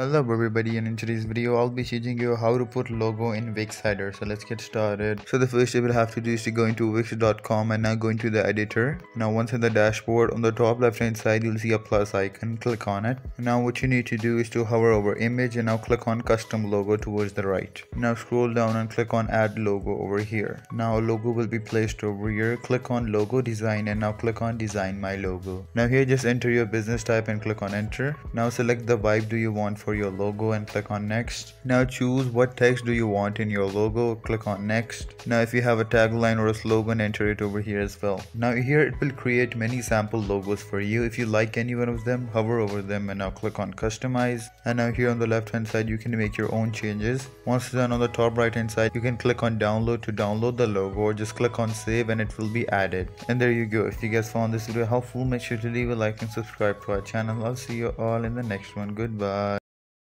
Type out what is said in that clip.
Hello everybody and in today's video I'll be teaching you how to put logo in Wix header so let's get started. So the first you will have to do is to go into wix.com and now go into the editor. Now once in the dashboard on the top left hand side you'll see a plus icon. Click on it. Now what you need to do is to hover over image and now click on custom logo towards the right. Now scroll down and click on add logo over here. Now logo will be placed over here. Click on logo design and now click on design my logo. Now here just enter your business type and click on enter. Now select the vibe do you want for for your logo and click on next. Now choose what text do you want in your logo, click on next. Now if you have a tagline or a slogan enter it over here as well. Now here it will create many sample logos for you. If you like any one of them, hover over them and now click on customize. And now here on the left hand side you can make your own changes. Once done on the top right hand side you can click on download to download the logo or just click on save and it will be added. And there you go. If you guys found this video helpful make sure to leave a like and subscribe to our channel. I'll see you all in the next one. Goodbye.